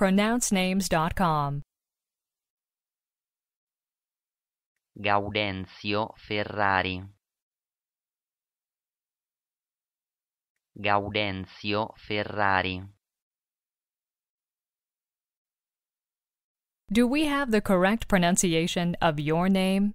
pronouncenames.com. Gaudenzio Ferrari Gaudenzio Ferrari Do we have the correct pronunciation of your name?